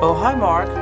Oh, hi, Mark.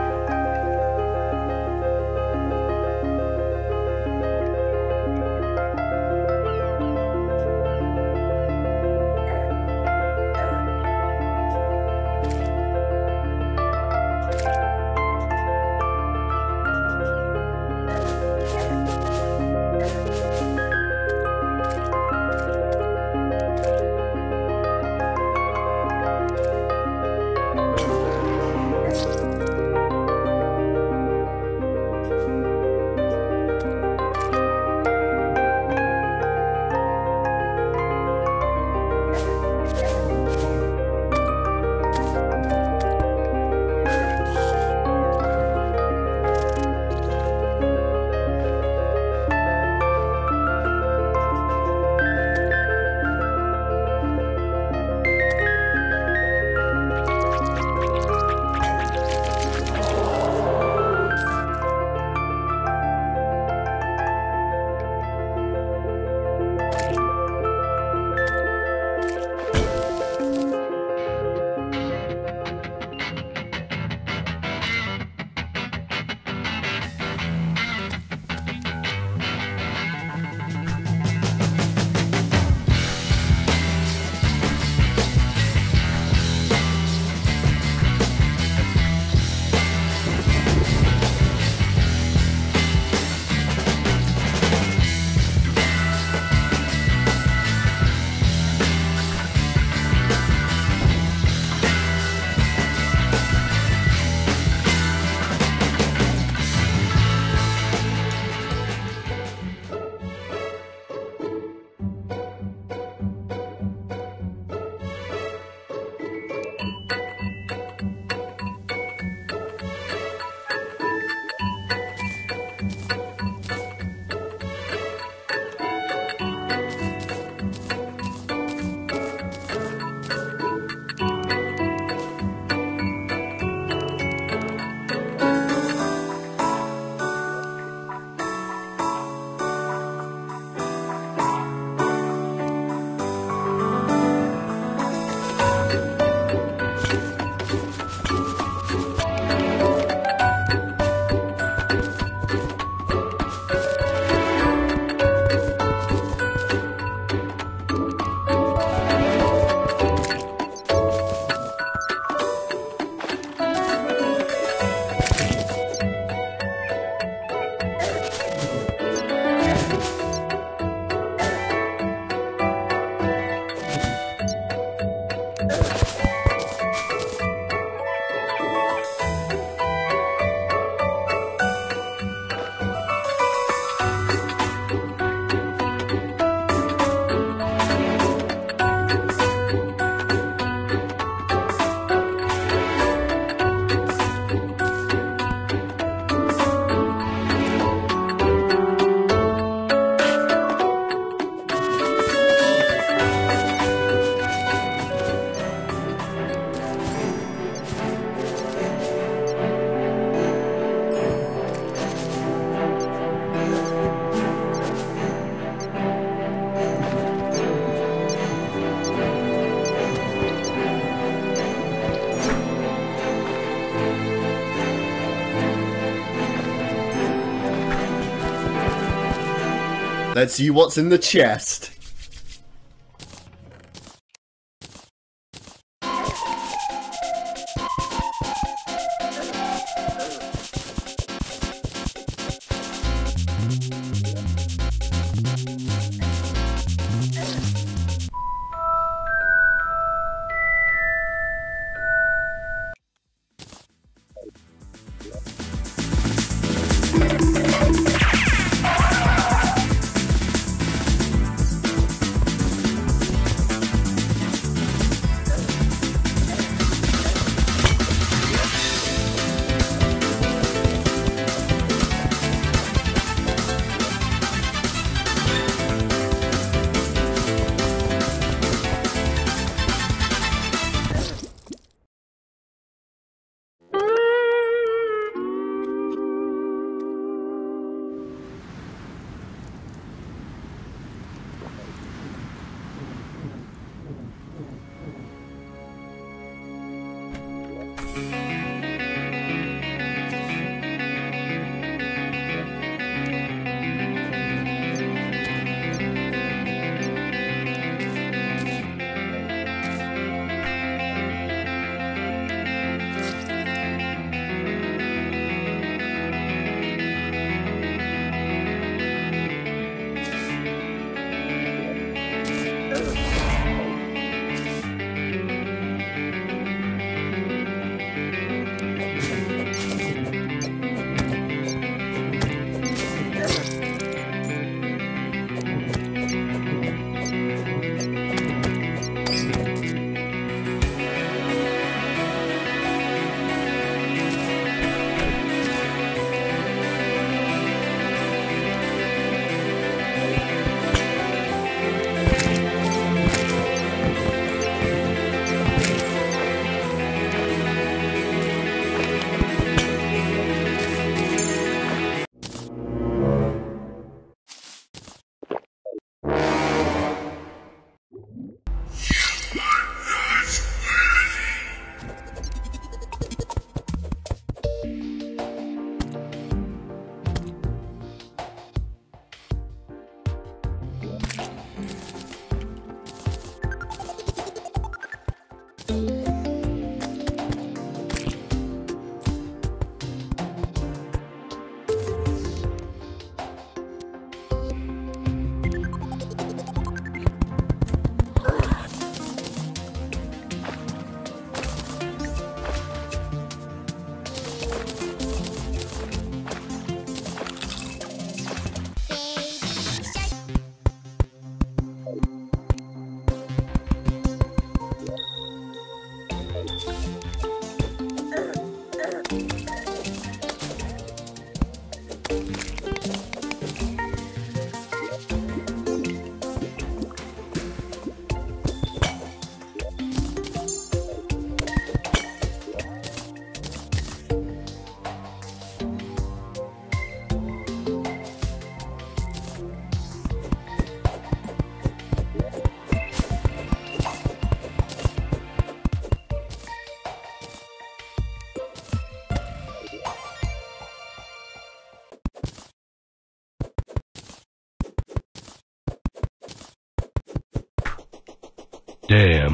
Let's see what's in the chest.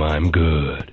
I'm good.